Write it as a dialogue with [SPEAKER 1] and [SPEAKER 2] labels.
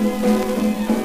[SPEAKER 1] Música